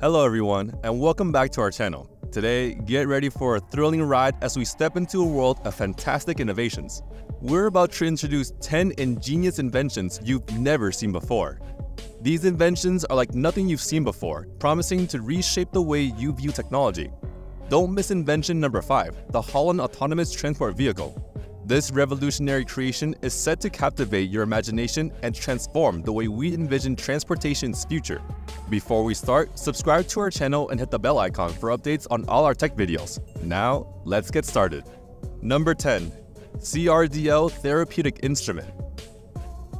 Hello everyone, and welcome back to our channel. Today, get ready for a thrilling ride as we step into a world of fantastic innovations. We're about to introduce 10 ingenious inventions you've never seen before. These inventions are like nothing you've seen before, promising to reshape the way you view technology. Don't miss invention number 5, the Holon Autonomous Transport Vehicle. This revolutionary creation is set to captivate your imagination and transform the way we envision transportation's future. Before we start, subscribe to our channel and hit the bell icon for updates on all our tech videos. Now, let's get started. Number 10. CRDL Therapeutic Instrument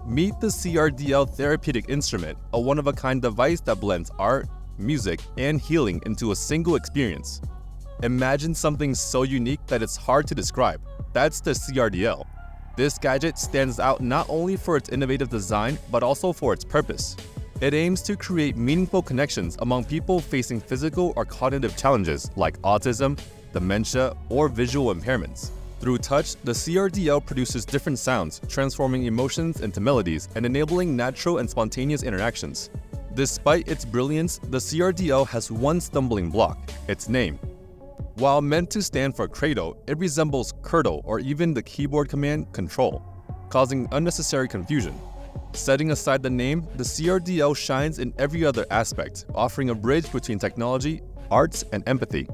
Meet the CRDL Therapeutic Instrument, a one-of-a-kind device that blends art, music, and healing into a single experience. Imagine something so unique that it's hard to describe. That's the CRDL. This gadget stands out not only for its innovative design, but also for its purpose. It aims to create meaningful connections among people facing physical or cognitive challenges like autism, dementia, or visual impairments. Through touch, the CRDL produces different sounds, transforming emotions into melodies and enabling natural and spontaneous interactions. Despite its brilliance, the CRDL has one stumbling block, its name. While meant to stand for cradle, it resembles curdle or even the keyboard command control, causing unnecessary confusion. Setting aside the name, the CRDL shines in every other aspect, offering a bridge between technology, arts, and empathy.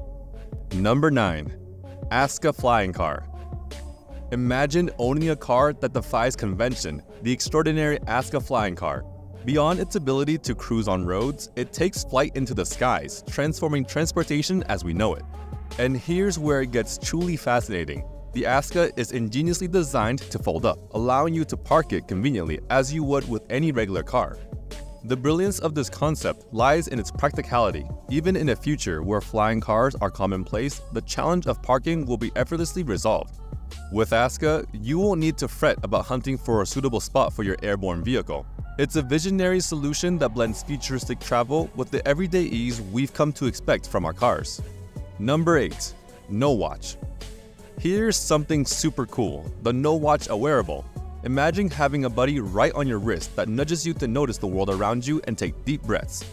Number 9. Aska Flying Car Imagine owning a car that defies convention, the extraordinary Aska Flying Car. Beyond its ability to cruise on roads, it takes flight into the skies, transforming transportation as we know it. And here's where it gets truly fascinating. The Aska is ingeniously designed to fold up, allowing you to park it conveniently as you would with any regular car. The brilliance of this concept lies in its practicality. Even in a future where flying cars are commonplace, the challenge of parking will be effortlessly resolved. With Aska, you won't need to fret about hunting for a suitable spot for your airborne vehicle. It's a visionary solution that blends futuristic travel with the everyday ease we've come to expect from our cars. Number 8. Nowatch Here's something super cool, the Nowatch Awearable. Imagine having a buddy right on your wrist that nudges you to notice the world around you and take deep breaths.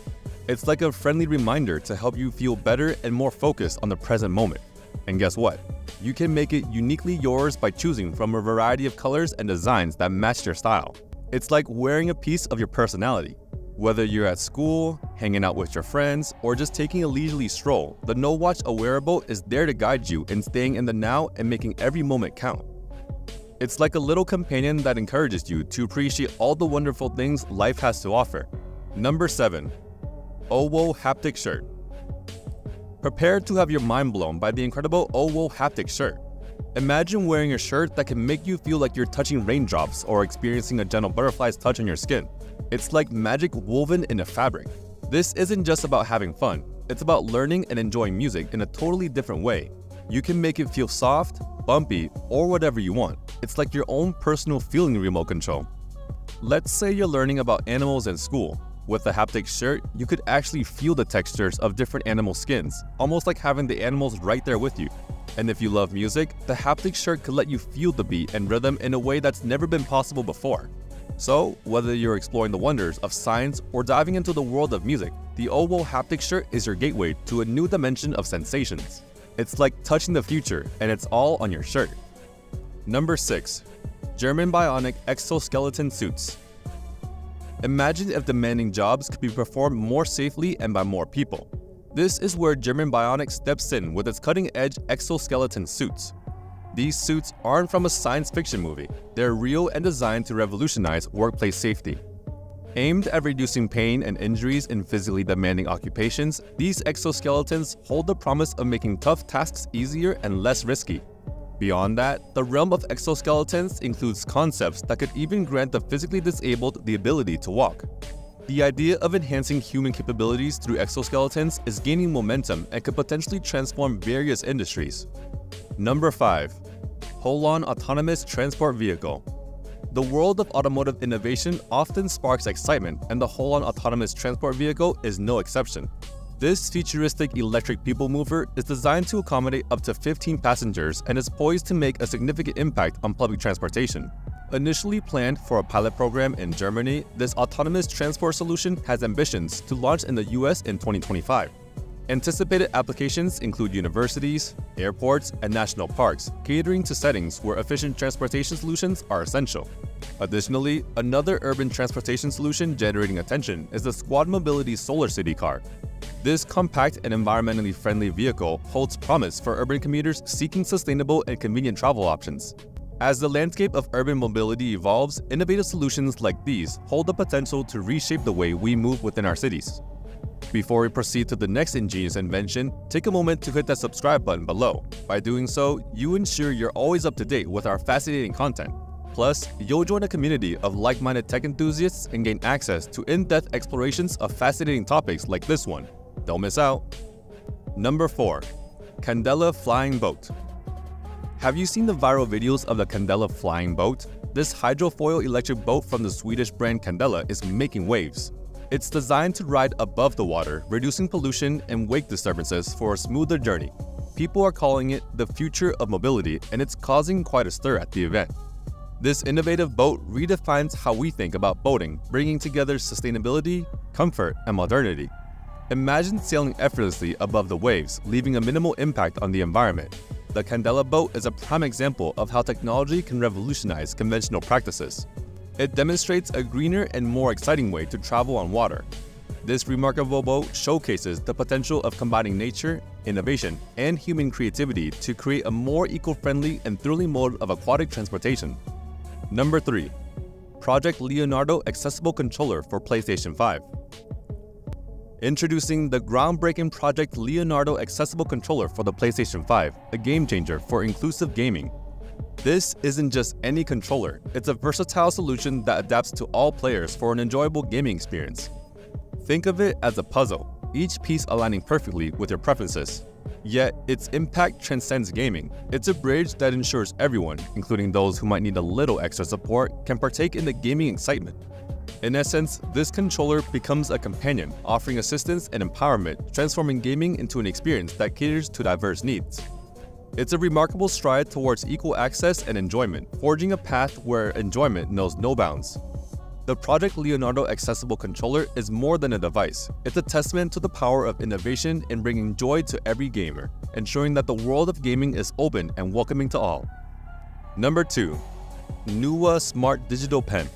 It's like a friendly reminder to help you feel better and more focused on the present moment. And guess what? You can make it uniquely yours by choosing from a variety of colors and designs that match your style. It's like wearing a piece of your personality. Whether you're at school, hanging out with your friends, or just taking a leisurely stroll, the Nowatch Awearable is there to guide you in staying in the now and making every moment count. It's like a little companion that encourages you to appreciate all the wonderful things life has to offer. Number 7. OWO Haptic Shirt Prepare to have your mind blown by the incredible OWO Haptic Shirt. Imagine wearing a shirt that can make you feel like you're touching raindrops or experiencing a gentle butterfly's touch on your skin. It's like magic woven in a fabric. This isn't just about having fun, it's about learning and enjoying music in a totally different way. You can make it feel soft, bumpy, or whatever you want. It's like your own personal feeling remote control. Let's say you're learning about animals in school. With the haptic shirt, you could actually feel the textures of different animal skins, almost like having the animals right there with you. And if you love music, the haptic shirt could let you feel the beat and rhythm in a way that's never been possible before. So, whether you're exploring the wonders of science or diving into the world of music, the OWO Haptic Shirt is your gateway to a new dimension of sensations. It's like touching the future, and it's all on your shirt. Number 6. German Bionic Exoskeleton Suits Imagine if demanding jobs could be performed more safely and by more people. This is where German Bionic steps in with its cutting-edge exoskeleton suits. These suits aren't from a science fiction movie, they're real and designed to revolutionize workplace safety. Aimed at reducing pain and injuries in physically demanding occupations, these exoskeletons hold the promise of making tough tasks easier and less risky. Beyond that, the realm of exoskeletons includes concepts that could even grant the physically disabled the ability to walk. The idea of enhancing human capabilities through exoskeletons is gaining momentum and could potentially transform various industries. Number 5. Holon Autonomous Transport Vehicle The world of automotive innovation often sparks excitement and the Holon Autonomous Transport Vehicle is no exception. This futuristic electric people mover is designed to accommodate up to 15 passengers and is poised to make a significant impact on public transportation. Initially planned for a pilot program in Germany, this autonomous transport solution has ambitions to launch in the US in 2025. Anticipated applications include universities, airports, and national parks, catering to settings where efficient transportation solutions are essential. Additionally, another urban transportation solution generating attention is the Squad Mobility Solar City car. This compact and environmentally friendly vehicle holds promise for urban commuters seeking sustainable and convenient travel options. As the landscape of urban mobility evolves, innovative solutions like these hold the potential to reshape the way we move within our cities. Before we proceed to the next ingenious invention, take a moment to hit that subscribe button below. By doing so, you ensure you're always up to date with our fascinating content. Plus, you'll join a community of like-minded tech enthusiasts and gain access to in-depth explorations of fascinating topics like this one. Don't miss out! Number 4. Candela Flying Boat Have you seen the viral videos of the Candela Flying Boat? This hydrofoil electric boat from the Swedish brand Candela is making waves. It's designed to ride above the water, reducing pollution and wake disturbances for a smoother journey. People are calling it the future of mobility and it's causing quite a stir at the event. This innovative boat redefines how we think about boating, bringing together sustainability, comfort, and modernity. Imagine sailing effortlessly above the waves, leaving a minimal impact on the environment. The Candela boat is a prime example of how technology can revolutionize conventional practices. It demonstrates a greener and more exciting way to travel on water. This remarkable boat showcases the potential of combining nature, innovation, and human creativity to create a more eco-friendly and thrilling mode of aquatic transportation. Number 3. Project Leonardo Accessible Controller for PlayStation 5 Introducing the groundbreaking Project Leonardo Accessible Controller for the PlayStation 5, a game changer for inclusive gaming. This isn't just any controller, it's a versatile solution that adapts to all players for an enjoyable gaming experience. Think of it as a puzzle, each piece aligning perfectly with your preferences. Yet, its impact transcends gaming. It's a bridge that ensures everyone, including those who might need a little extra support, can partake in the gaming excitement. In essence, this controller becomes a companion, offering assistance and empowerment, transforming gaming into an experience that caters to diverse needs. It's a remarkable stride towards equal access and enjoyment, forging a path where enjoyment knows no bounds. The Project Leonardo Accessible Controller is more than a device. It's a testament to the power of innovation in bringing joy to every gamer, ensuring that the world of gaming is open and welcoming to all. Number 2. Nuwa Smart Digital Pen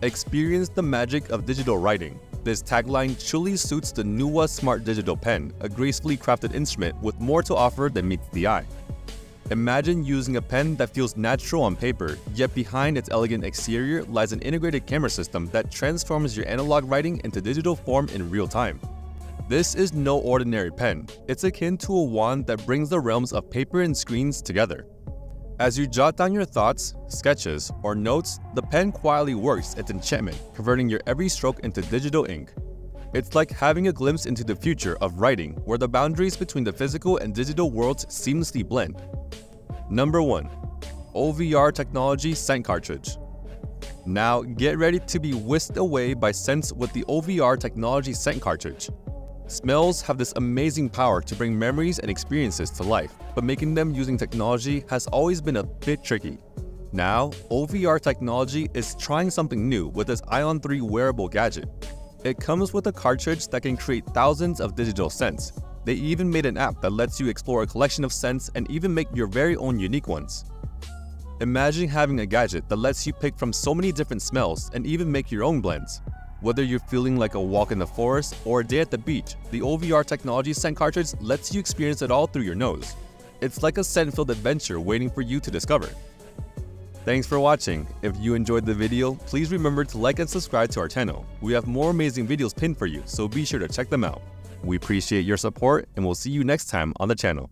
Experience the magic of digital writing. This tagline truly suits the Nuwa Smart Digital Pen, a gracefully crafted instrument with more to offer than meets the eye. Imagine using a pen that feels natural on paper, yet behind its elegant exterior lies an integrated camera system that transforms your analog writing into digital form in real time. This is no ordinary pen. It's akin to a wand that brings the realms of paper and screens together. As you jot down your thoughts, sketches, or notes, the pen quietly works its enchantment, converting your every stroke into digital ink. It's like having a glimpse into the future of writing, where the boundaries between the physical and digital worlds seamlessly blend. Number 1. OVR Technology Scent Cartridge Now, get ready to be whisked away by scents with the OVR Technology Scent Cartridge. Smells have this amazing power to bring memories and experiences to life, but making them using technology has always been a bit tricky. Now, OVR Technology is trying something new with this Ion 3 wearable gadget. It comes with a cartridge that can create thousands of digital scents, they even made an app that lets you explore a collection of scents and even make your very own unique ones. Imagine having a gadget that lets you pick from so many different smells and even make your own blends. Whether you're feeling like a walk in the forest or a day at the beach, the OVR Technology scent cartridge lets you experience it all through your nose. It's like a scent-filled adventure waiting for you to discover. Thanks for watching. If you enjoyed the video, please remember to like and subscribe to our channel. We have more amazing videos pinned for you, so be sure to check them out. We appreciate your support and we'll see you next time on the channel.